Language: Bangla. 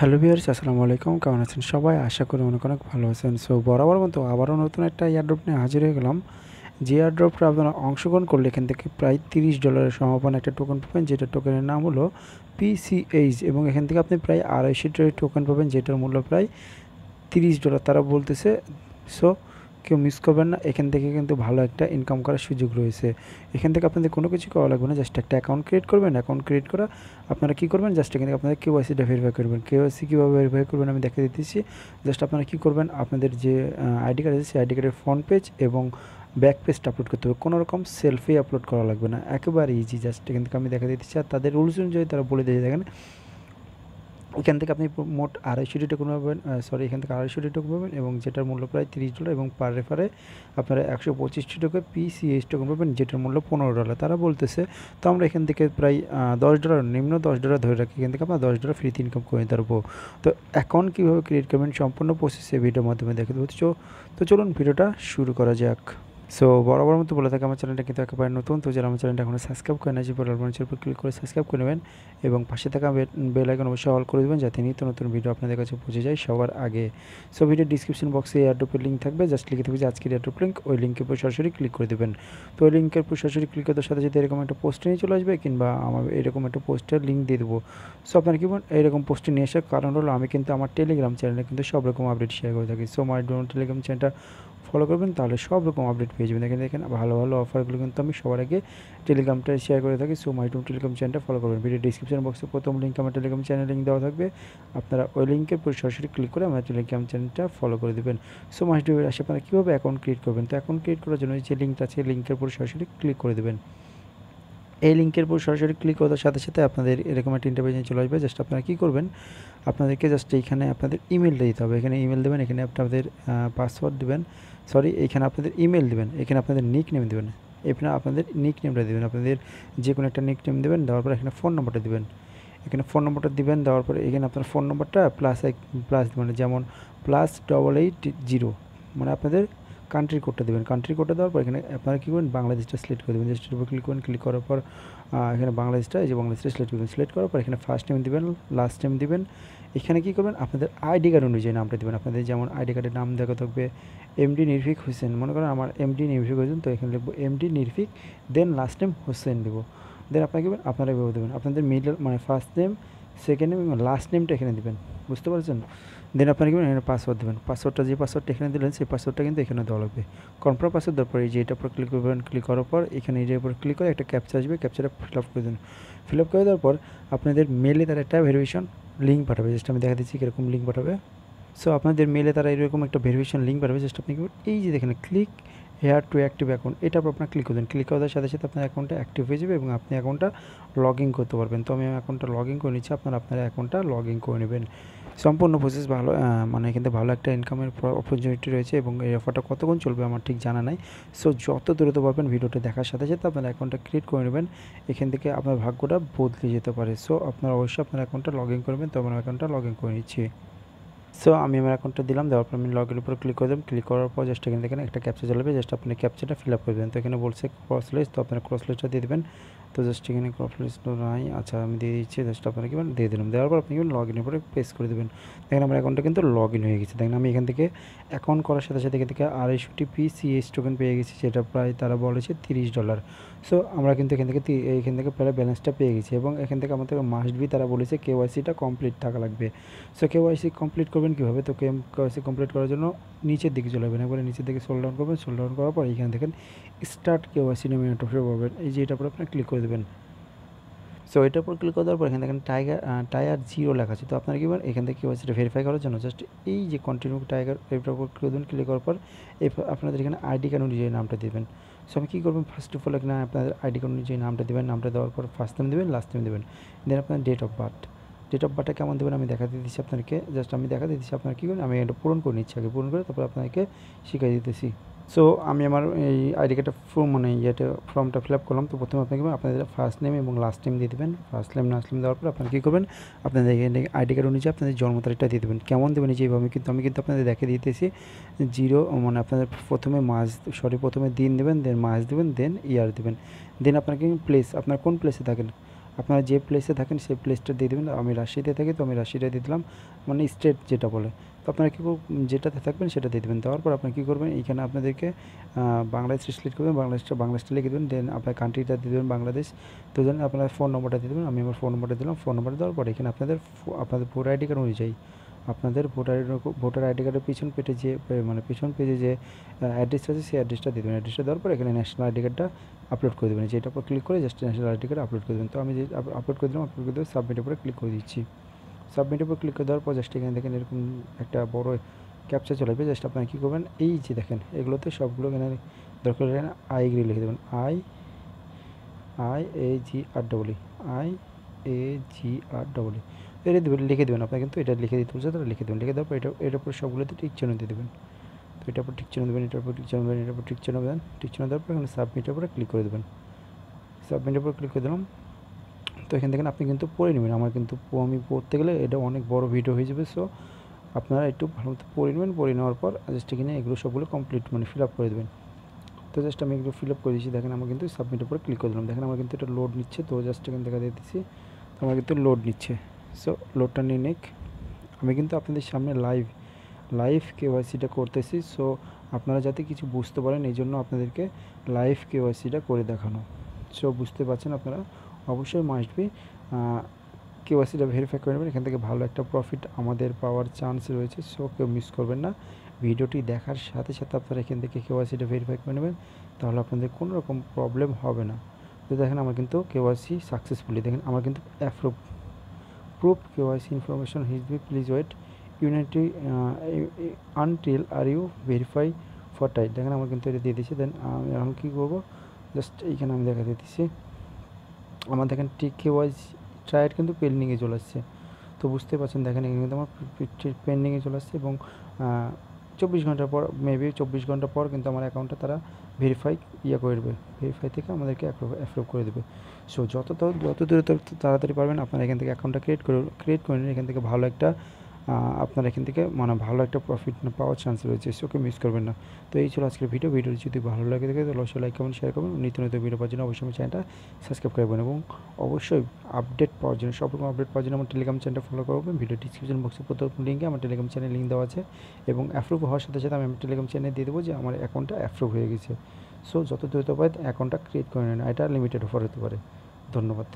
হ্যালো ভিউয়ার্স আসসালামু আলাইকুম। কেমন আছেন সবাই? আশা করি অনেক অনেক ভালো আছেন। সো বরাবর মতো আবারও নতুন একটা এয়ারড্রপ নিয়ে হাজির হয়ে গেলাম। যে এয়ারড্রপটা আপনারা অংশগ্রহণ করলে এখান থেকে প্রায় তিরিশ ডলারের সমাপন একটা টোকেন পাবেন। যেটা টোকেনের নাম হলো পিসিএইচ এবং এখান থেকে আপনি প্রায় আড়াইশো টোকেন পাবেন, যেটার মূল্য প্রায় তিরিশ ডলার। তারা বলতেছে সো কেউ মিস করবেন না। এখান থেকে কিন্তু ভালো একটা ইনকাম করার সুযোগ রয়েছে। এখান থেকে আপনাদের কোনো কিছু করা লাগবে না জাস্ট একটা অ্যাকাউন্ট ক্রিয়েট করবেন। অ্যাকাউন্ট ক্রিয়েট করা, আপনারা কী করবেন? জাস্ট এখান থেকে আপনাদের কেওয়াইসিটা ভেরিফাই করবেন। কেওয়াইসি কীভাবে ভেরিফাই করবেন আমি দেখে দিতেছি। জাস্ট আপনারা কী করবেন? আপনাদের যে আইডি কার্ড আছে, সেই আইডি কার্ডের ফ্রন্ট পেজ এবং ব্যাক পেজটা আপলোড করতে হবে। কোনো রকম সেলফি আপলোড করা লাগবে না। একেবারে ইজি জাস্ট এখান থেকে আমি দেখা দিতেছি। আর তাদের রুলস অনুযায়ী তারা বলে দিয়ে দেখেন এখান থেকে আপনি মোট আড়াইশোটি টোকন পাবেন সরি এখান থেকে আড়াইশোটি টোকন পাবেন এবং যেটার মূল্য প্রায় তিরিশ ডলার এবং পার রেফারে আপনারা একশো পঁচিশটি টোকে পিসিএস টোকন পাবেন, যেটার মূল্য পনেরো ডলার তারা বলতেছে, তো আমরা এখান থেকে প্রায় দশ ডলার নিম্ন দশ ডলার ধরে রাখি, এখান থেকে আমরা দশ ডলার ফ্রিতে ইনকাম করে নিতে পারব তো অ্যাকাউন্ট কীভাবে ক্রিয়েট করবেন সম্পূর্ণ প্রসেসে ভিডিওর মাধ্যমে দেখে দেবো তো চলুন ভিডিওটা শুরু করা যাক। সো বরাবর মতো বলে থাকে, আমার চ্যানেলটা কিন্তু একেবারে নতুন। তো যারা আমার চ্যানেলটা এখনও সাবস্ক্রাইব করে না যে বেলার উপর ক্লিক করে সাবস্ক্রাইব করে নেবেন এবং পাশে থাকা বেল আইকন অবশ্যই অল করে দেবেন, যাতে নিত্য নতুন ভিডিও আপনাদের কাছে পৌঁছে যায় সবার আগে। সো ভিডিও ডিসক্রিপশন বক্সে এয়ারড্রপের লিঙ্ক থাকবে জাস্ট লিখে থাকবে যে আজকের এয়ারড্রপ লিঙ্ক ওই লিঙ্কের উপর সরাসরি ক্লিক করে দেবেন। তো ওই লিঙ্কের উপর সরাসরি ক্লিক করতে সাথে সাথে এরকম একটা পোস্টে নিয়ে চলে আসবে, কিংবা আমার এরকম একটা পোস্টের লিঙ্ক দিয়ে দেবো। সো আপনারা কি এরকম পোস্টে নিয়ে আসার কারণ হলো, আমি কিন্তু আমার টেলিগ্রাম চ্যানেলে কিন্তু সব রকম আপডেট শেয়ার করে থাকি। সো মাই ডোন টেলিগ্রাম চ্যানেলটা ফলো করবেন, তাহলে সব রকম আপডেট পেয়ে যাবেন। এখানে দেখেন ভালো ভালো অফারগুলো কিন্তু আমি সবার আগে টেলিগ্রামটা শেয়ার করে থাকি। সো মাইটুম টেলিগ্রাম চ্যানেলটা ফলো করবেন। ভিডিও ডিসক্রিপশন বক্সে প্রথম লিঙ্ক আমার টেলিগ্রাম চ্যানেল লিঙ্ক দেওয়া থাকবে। আপনারা ওই লিঙ্কে পুরো সরাসরি ক্লিক করে আমার টেলিগ্রাম চ্যানেলটা ফলো করে দেবেন। সো মাইটুমের আসে আপনারা কীভাবে অ্যাকাউন্ট ক্রিয়েট করবেন? তো অ্যাকাউন্ট ক্রিয়েট করার জন্য যে লিঙ্কটা আছে লিঙ্কের পুরো সরাসরি ক্লিক করে দেবেন। এই লিঙ্কের উপর সরাসরি ক্লিক করার সাথে সাথে আপনাদের এরকম একটা ইন্টারভিউ চলে আসবে। জাস্ট আপনারা কী করবেন? আপনাদেরকে জাস্ট এইখানে আপনাদের ইমেলটা দিতে হবে। এখানে ইমেল দেবেন, এখানে আপনাদের পাসওয়ার্ড দেবেন। সরি এখানে আপনাদের ইমেল দেবেন। এখানে আপনাদের নিক নেম দেবেন। এখানে আপনাদের নিক নেমটা দেবেন। আপনাদের যে কোনো একটা নিক নেম দেবেন, দেওয়ার পর এখানে ফোন নম্বরটা দেবেন। এখানে ফোন নম্বরটা দিবেন, দেওয়ার পরে এখানে আপনার ফোন নম্বরটা প্লাস এক প্লাস মানে যেমন প্লাস ডবল এইট জিরো মানে আপনাদের কান্ট্রি কোডটা দেবেন। কান্ট্রি কোডটা দেওয়ার পর এখানে আপনারা কী করবেন? বাংলাদেশটা সিলেক্ট করে দেবেন। জাস্ট উপর ক্লিক করবেন। ক্লিক করার পর এখানে বাংলাদেশটা, এই যে বাংলাদেশটা সিলেক্ট করবেন। সিলেক্ট করার পর এখানে ফার্স্ট নেম দেবেন লাস্ট নেম দেবেন। এখানে কী করবেন? আপনাদের আইডি কার্ড অনুযায়ী নামটা দেবেন। আপনাদের যেমন আইডি কার্ডের নাম দেখা থাকবে এমডি নির্ফিক হোসেন মনে করেন আমার এমডি নির্ফিক হোসেন তো এখানে লিখব এমডি নির্ফিক দেন লাস্ট নেম হোসেন দেবো। দেন আপনাকে আপনারা এভাবে দেবেন। আপনাদের মিডল মানে ফার্স্ট নেম সেকেন্ড নেম এবং লাস্ট নেমটা এখানে দেবেন। বুঝতে পারছেন? দেন আপনারা কি এখানে পাসওয়ার্ড দেবেন। পাসওয়ার্ডটা যে পাসওয়ার্ডটা এখানে দিলেন, সেই পাসওয়ার্ডটা কিন্তু এখানে দেওয়া লাগবে। কনফার্ম পাসওয়ার্ড দেওয়ার পর এই যে এটার উপর ক্লিক করবেন ক্লিক করার পর এখানে যে উপর ক্লিক করে একটা ক্যাপচা আসবে ক্যাপচাটা ফিল আপ করে দেন। ফিল আপ করে দেওয়ার পর আপনাদের মেলে তার একটা ভেরিফিকেশন লিঙ্ক পাঠাবে জাস্ট আমি দেখা দিচ্ছি কীরকম লিঙ্ক পাঠাবে। সো আপনাদের মেলে তারা এরকম একটা ভেরিফিকেশন লিঙ্ক পাঠাবে জাস্ট আপনি এই যে দেখেন click here to active account এটার উপর আপনার ক্লিক করবেন। ক্লিক করার সাথে সাথে আপনার অ্যাকাউন্টটা অ্যাক্টিভ হয়ে যাবে এবং আপনি অ্যাকাউন্টটা লগ ইন করতে পারবেন। তো আমি অ্যাকাউন্টটা লগ ইন করে নিচ্ছি, আপনারা আপনার অ্যাকাউন্টটা লগ ইন করে নেবেন। সম্পূর্ণ প্রসেস ভালো মানে কিন্তু ভালো একটা ইনকামের অপরচুনিটি রয়েছে এবং এই অফারটা কতক্ষণ চলবে আমার ঠিক জানা নাই। সো যত দ্রুত পারবেন ভিডিওটা দেখার সাথে সাথে আপনার অ্যাকাউন্টটা ক্রিয়েট করে নেবেন, এখান থেকে আপনার ভাগ্যটা বদলে যেতে পারে। সো আপনার অবশ্যই আপনার অ্যাকাউন্টটা লগ ইন করবেন তো আমার অ্যাকাউন্টটা লগ ইন করে নিচ্ছি। সো আমি আমার অ্যাকাউন্টটা দিলাম, দেওয়ার পর আমি লগের উপর ক্লিক করে দেবেন ক্লিক করার পর জাস্ট এখানে দেখেন একটা ক্যাপচা চলবে জাস্ট আপনি ক্যাপচাটা ফিল আপ করবেন তো এখানে বলছে ক্রস তো আপনার ক্রস লিস্টটা দিয়ে দেবেন। তো জাস্ট এখানে ক্রস লিস্ট নাই। আচ্ছা আমি দিয়ে দিচ্ছি জাস্ট আপনারা কি দিয়ে দিলাম। দেওয়ার পর আপনি লগ ইনের উপরে প্রেস করে দেবেন। দেখেন আমার অ্যাকাউন্টটা কিন্তু লগ ইন হয়ে গেছে। দেখেন আমি এখান থেকে অ্যাকাউন্ট করার সাথে সাথে এখান থেকে আড়াইশোটি পি সিএস টোকেন পেয়ে গেছি, যেটা প্রায় তারা বলেছে তিরিশ ডলার সো আমরা কিন্তু এখান থেকে এখান থেকে প্রায় ব্যালেন্সটা পেয়ে গেছি এবং এখান থেকে আমাদের মাস্ট বি তারা বলেছে কেওয়াইসিটা কমপ্লিট থাকা লাগবে। সো কেওয়াইসি কমপ্লিট করবেন কীভাবে? তো কেওয়াইসি কমপ্লিট করার জন্য নিচের দিকে চলে যাবেন। একবারে নিচের দিকে সোল ডাউন করবেন। সোল ডাউন করার পর এখানে দেখেন স্টার্ট কেওয়াইসি নামে অপশন পাবেন। এই যে এটা উপর আপনি ক্লিক করে দেবেন। সো এটার উপর ক্লিক করার পর এখানে দেখেন টাইগার টায়ার জিরো লেখা আছে। তো আপনারা কী বলেন? এখান থেকে কী সেটা ভেরিফাই করার জন্য জাস্ট এই যে কন্টিনিউ টাইগার এটার উপর ক্লিক দেবেন ক্লিক করার পর আপনাদের এখানে আইডি কার্ড অনুযায়ী নামটা দেবেন। সো আমি কী করবেন ফার্স্ট অফ অল এখানে আপনাদের আইডি কার্ড অনুযায়ী নামটা দেবেন। নামটা দেওয়ার পর ফার্স্ট টাইম দেবেন লাস্ট টাইম দেবেন। দেন আপনার date of birth date of বার্থটা কেমন দেবেন? আমি দেখা দিতেছি আপনাকে জাস্ট আমি দেখা দিতেছি, আপনার কী করেন আমি এটা পূরণ করে নিচ্ছি আগে, পূরণ করে তারপর আপনাকে শিখিয়ে দিতেছি। সো আমি আমার এই আইডি কার্ডটা ফর্ম মানে ইয়েটা ফর্মটা ফিল আপ করলাম। তো প্রথমে আপনাকে আপনাদের ফার্স্ট নেম এবং লাস্ট নেম দিয়ে দেবেন। ফার্স্ট নেম লাস্ট নেম দেওয়ার পর আপনারা কী করবেন, আপনাদের আইডি কার্ড অনুযায়ী আপনাদের জন্ম তারিখটা দিয়ে দেবেন। কেমন দেবেন যেভাবে কিন্তু, আমি কিন্তু আপনাদের দেখে দিতেছি। জিরো মানে আপনাদের প্রথমে মাস সরি প্রথমে দিন দেবেন দেন মাস দেবেন দেন ইয়ার দেবেন। দেন আপনাকে প্লেস আপনার কোন প্লেসে থাকেন? আপনারা যে প্লেসে থাকেন সেই প্লেসটা দিয়ে দেবেন। আমি রাশিতে থাকি তো আমি রাশিটা দিয়ে দিলাম। মানে স্টেট যেটা বলে। তো আপনারা কী যেটাতে থাকবেন সেটা দিয়ে দেবেন। দেওয়ার পর আপনি কী করবেন? এইখানে আপনাদেরকে বাংলাদেশ সিলেক্ট করবেন। বাংলাদেশটা বাংলাদেশটা লিখে দেবেন। দেন আপনার কান্ট্রিটা দিয়ে দেবেন বাংলাদেশ। তো দেন আপনার ফোন নম্বরটা দিয়ে দেবেন। আমি আমার ফোন নম্বরটা দিলাম। ফোন নম্বর দেওয়ার পর এখানে আপনাদের আপনাদের ভোটার আইডি কার্ড অনুযায়ী আপনাদের ভোটার ভোটার আইডি কার্ডের পিছন পেটে যে মানে পিছন পেজে যে অ্যাড্রেসটা আছে, সেই অ্যাড্রেসটা দিয়ে দেবেন। অ্যাড্রেসটা দেওয়ার পর এখানে ন্যাশনাল আইডি কার্ডটা আপলোড করে দেবেন। যেটা উপর ক্লিক করে just national ID card upload করে দেবেন। তো আমি যে আপলোড করে দিলাম আপলোড করে দেবো সাবমিটের উপরে ক্লিক করে দিচ্ছি। সাবমিটের উপর ক্লিক করে দেওয়ার পর জাস্ট এখানে দেখেন এরকম একটা বড় ক্যাপচা চলে আসবে। জাস্ট আপনারা কী করবেন, এই যে দেখেন, এগুলোতে সবগুলো এখানে দরকার এখানে আই এগ্রি লিখে দেবেন। I I A G R double I A G R double এটা দেবেন, লিখে দেবেন আপনার কিন্তু, এটা লিখে দিতে বলছে, তাহলে লিখে দেবেন, লিখে দেওয়ার পর এটা, এটার উপর সবগুলোতে ঠিক চিহ্ন দিয়ে দেবেন। তো এটার উপর ঠিক চিহ্ন দেবেন, এটার উপর টিক চিহ্ন দেবেন, এটার উপর ঠিক চিহ্ন দেবেন ঠিক চিহ্ন দেওয়ার পর এখানে সাবমিটের উপরে ক্লিক করে দেবেন। সাবমিটের উপর ক্লিক করে দিলাম। তো এখান থেকে আপনি কিন্তু পড়ে নেবেন, আমার কিন্তু আমি পড়তে গেলে এটা অনেক বড় ভিডিও হয়ে যাবে সো আপনারা একটু ভালো মতো পড়ে নেবেন, পড়ে নেওয়ার পর জাস্ট এখানে এগুলো সবগুলো কমপ্লিট মানে ফিল আপ করে দেবেন। তো জাস্ট আমি এগুলো ফিল আপ করে দিচ্ছি দেখেন আমার কিন্তু সাবমিটের উপরে ক্লিক করে দিলাম। দেখেন আমার কিন্তু এটা লোড নিচ্ছে, তো জাস্ট এখান দেখা তো আমার কিন্তু লোড নিচ্ছে। সো লোডটা নিয়ে নিক আমি কিন্তু আপনাদের সামনে লাইভ লাইভ কেওয়াইসিটা করতেছি। সো আপনারা যাতে কিছু বুঝতে পারেন, এই জন্য আপনাদেরকে লাইভ কেওয়াইসিটা করে দেখানো। সো বুঝতে পারছেন আপনারা? অবশ্যই মাস্ট বি কেওয়াইসিটা ভেরিফাই করে নেবেন। এখান থেকে ভালো একটা প্রফিট আমাদের পাওয়ার চান্স রয়েছে। সো কেউ মিস করবেন না। ভিডিওটি দেখার সাথে সাথে আপনারা এখান থেকে কেওয়াইসিটা ভেরিফাই করে নেবেন। তাহলে আপনাদের কোনো রকম প্রবলেম হবে না। তো দেখেন, আমার কিন্তু কেওয়াইসি সাকসেসফুলি দেখেন, আমার কিন্তু approve proof KYC information his be please wait unity until are you verify for tight দেখেন আমার কিন্তু এটা দিয়ে দিয়েছে দেন আমি এখন কী করব? জাস্ট এইখানে আমি দেখা দিয়ে দিতেছি। আমার দেখেন টি কেওয়াইস ট্রায়াড কিন্তু পেন্ডিংয়ে চলে আসছে। তো বুঝতে পারছেন, দেখেন এখানে কিন্তু আমার পেন্ডিংয়ে চলে আসছে এবং চব্বিশ ঘণ্টার পর মেবি চব্বিশ ঘণ্টা পর কিন্তু আমার অ্যাকাউন্টটা তারা ভেরিফাই ইয়ে করে দেবে। ভেরিফাই থেকে আমাদেরকে অ্যাপ্রুভ করে দেবে। সো যত যত দূরে তাড়াতাড়ি পারবেন, আপনারা এখান থেকে অ্যাকাউন্টটা ক্রিয়েট করে ক্রিয়েট করে নিন, এখান থেকে ভালো একটা আপনার এখান থেকে মানে ভালো একটা প্রফিট পাওয়ার চান্স রয়েছে সো কেউ মিস করবেন না। তো এই ছিল আজকের ভিডিও ভিডিওটি যদি ভালো লাগে থাকে, তাহলে অবশ্যই লাইক কমেন্ট শেয়ার করবেন। নিত্য নতুন ভিডিও পাওয়ার জন্য অবশ্যই আমার চ্যানেলটা সাবস্ক্রাইব করবেন এবং অবশ্যই আপডেট পাওয়ার জন্য, সব রকম আপডেট পাওয়ার জন্য আমার টেলিগ্রাম চ্যানেলটা ফলো করবেন ভিডিও ডিসক্রিপশন বক্সে প্রথম লিঙ্কে আমার টেলিগ্রাম চ্যানেল লিঙ্ক দেওয়া আছে এবং অ্যাপ্রুভ হওয়ার সাথে সাথে আমি আমার টেলিগ্রাম চ্যানেল দিয়ে দেবো যে আমার অ্যাকাউন্টটা অ্যাপ্রুভ হয়ে গেছে। সো যত দ্রুত পায় অ্যাকাউন্টটা ক্রিয়েট করে নেন। এটা লিমিটেড অফার হতে পারে। ধন্যবাদ।